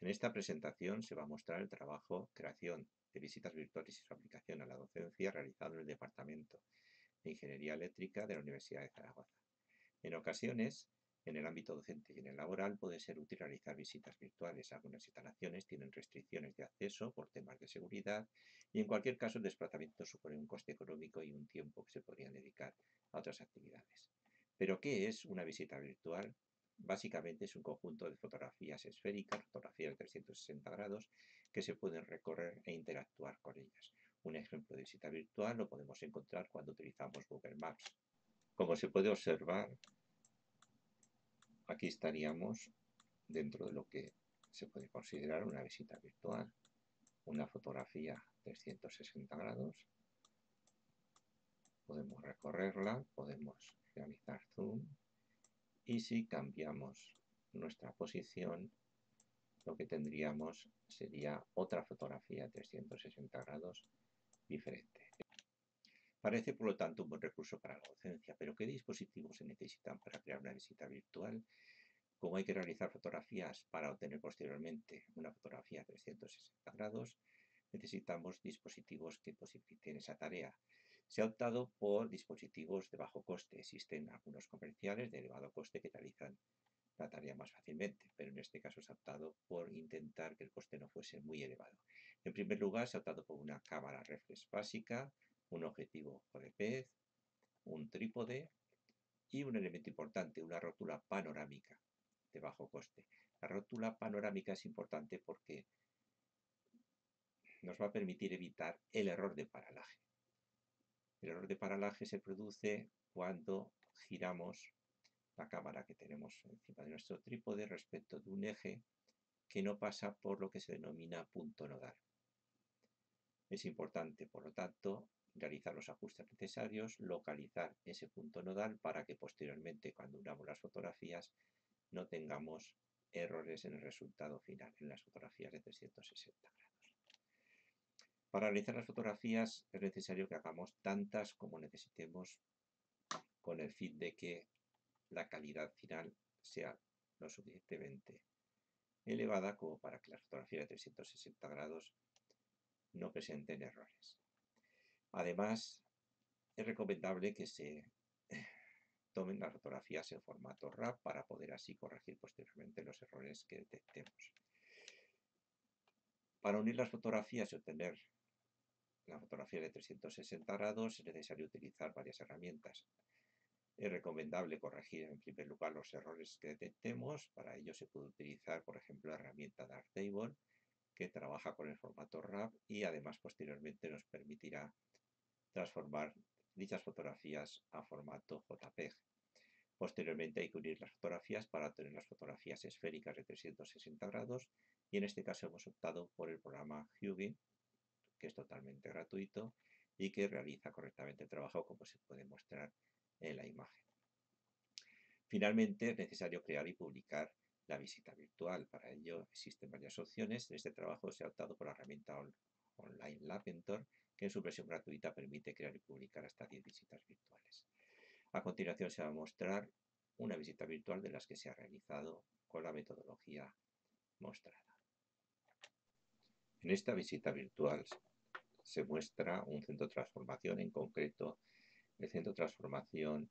En esta presentación se va a mostrar el trabajo creación de visitas virtuales y su aplicación a la docencia realizado en el Departamento de Ingeniería Eléctrica de la Universidad de Zaragoza. En ocasiones, en el ámbito docente y en el laboral puede ser útil realizar visitas virtuales. Algunas instalaciones tienen restricciones de acceso por temas de seguridad y en cualquier caso el desplazamiento supone un coste económico y un tiempo que se podrían dedicar a otras actividades. ¿Pero qué es una visita virtual? Básicamente es un conjunto de fotografías esféricas, fotografías de 360 grados, que se pueden recorrer e interactuar con ellas. Un ejemplo de visita virtual lo podemos encontrar cuando utilizamos Google Maps. Como se puede observar, aquí estaríamos dentro de lo que se puede considerar una visita virtual. Una fotografía 360 grados. Podemos recorrerla, podemos realizar zoom, y si cambiamos nuestra posición, lo que tendríamos sería otra fotografía de 360 grados diferente. Parece, por lo tanto, un buen recurso para la docencia, pero ¿qué dispositivos se necesitan para crear una visita virtual? ¿Cómo hay que realizar fotografías para obtener posteriormente una fotografía de 360 grados? necesitamos dispositivos que posibiliten esa tarea. Se ha optado por dispositivos de bajo coste. Existen algunos comerciales de elevado coste que realizan la tarea más fácilmente, pero en este caso se ha optado por intentar que el coste no fuese muy elevado. En primer lugar, se ha optado por una cámara reflex básica, un objetivo de pez, un trípode y un elemento importante, una rótula panorámica de bajo coste. La rótula panorámica es importante porque nos va a permitir evitar el error de paralaje. El error de paralaje se produce cuando giramos la cámara que tenemos encima de nuestro trípode respecto de un eje que no pasa por lo que se denomina punto nodal. Es importante, por lo tanto, realizar los ajustes necesarios, localizar ese punto nodal para que posteriormente, cuando unamos las fotografías, no tengamos errores en el resultado final, en las fotografías de 360 grados. Para realizar las fotografías es necesario que hagamos tantas como necesitemos con el fin de que la calidad final sea lo suficientemente elevada como para que las fotografías de 360 grados no presenten errores. Además, es recomendable que se tomen las fotografías en formato RAW para poder así corregir posteriormente los errores que detectemos. Para unir las fotografías y obtener la fotografía de 360 grados es necesario utilizar varias herramientas. Es recomendable corregir en primer lugar los errores que detectemos. Para ello se puede utilizar, por ejemplo, la herramienta Darktable que trabaja con el formato RAW y además posteriormente nos permitirá transformar dichas fotografías a formato JPEG. Posteriormente hay que unir las fotografías para obtener las fotografías esféricas de 360 grados y en este caso hemos optado por el programa Hugging que es totalmente gratuito y que realiza correctamente el trabajo como se puede mostrar en la imagen. Finalmente, es necesario crear y publicar la visita virtual. Para ello existen varias opciones. En este trabajo se ha optado por la herramienta online Lapentor, que en su versión gratuita permite crear y publicar hasta 10 visitas virtuales. A continuación se va a mostrar una visita virtual de las que se ha realizado con la metodología mostrada. En esta visita virtual se muestra un centro de transformación, en concreto el centro de transformación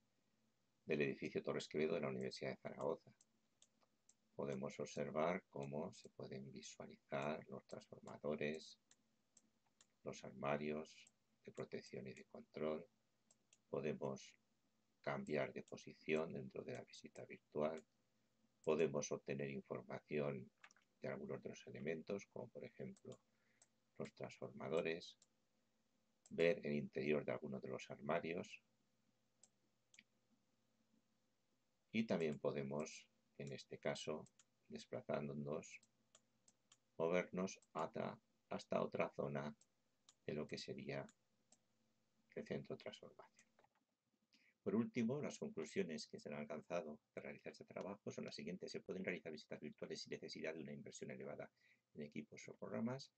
del edificio Torres Quevedo de la Universidad de Zaragoza. Podemos observar cómo se pueden visualizar los transformadores, los armarios de protección y de control. Podemos cambiar de posición dentro de la visita virtual. Podemos obtener información de algunos de los elementos, como por ejemplo los transformadores, ver el interior de algunos de los armarios y también podemos, en este caso, desplazándonos, movernos hasta, hasta otra zona de lo que sería el centro de transformación. Por último, las conclusiones que se han alcanzado de realizar este trabajo son las siguientes. Se pueden realizar visitas virtuales sin necesidad de una inversión elevada en equipos o programas.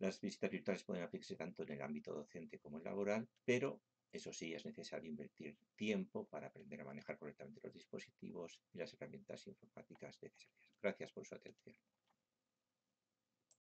Las visitas virtuales pueden aplicarse tanto en el ámbito docente como en laboral, pero eso sí, es necesario invertir tiempo para aprender a manejar correctamente los dispositivos y las herramientas informáticas necesarias. Gracias por su atención.